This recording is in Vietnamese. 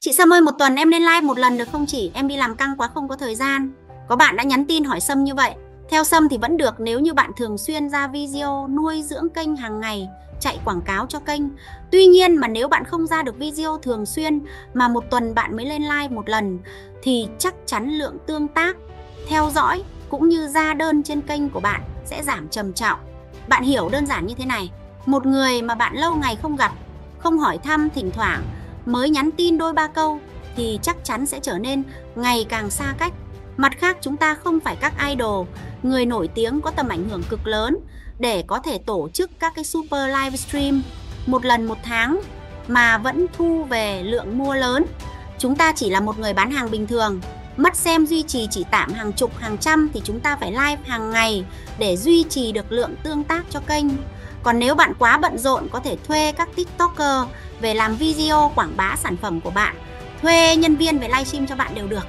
Chị Sâm ơi, một tuần em lên live một lần được không chị? Em đi làm căng quá không có thời gian. Có bạn đã nhắn tin hỏi Sâm như vậy. Theo Sâm thì vẫn được nếu như bạn thường xuyên ra video nuôi dưỡng kênh hàng ngày, chạy quảng cáo cho kênh. Tuy nhiên mà nếu bạn không ra được video thường xuyên mà một tuần bạn mới lên live một lần thì chắc chắn lượng tương tác, theo dõi cũng như ra đơn trên kênh của bạn sẽ giảm trầm trọng. Bạn hiểu đơn giản như thế này, một người mà bạn lâu ngày không gặp, không hỏi thăm thỉnh thoảng mới nhắn tin đôi ba câu thì chắc chắn sẽ trở nên ngày càng xa cách. Mặt khác chúng ta không phải các idol, người nổi tiếng có tầm ảnh hưởng cực lớn để có thể tổ chức các cái super livestream một lần một tháng mà vẫn thu về lượng mua lớn. Chúng ta chỉ là một người bán hàng bình thường, mất xem duy trì chỉ tạm hàng chục hàng trăm thì chúng ta phải live hàng ngày để duy trì được lượng tương tác cho kênh. Còn nếu bạn quá bận rộn có thể thuê các tiktoker về làm video quảng bá sản phẩm của bạn, thuê nhân viên về livestream cho bạn đều được.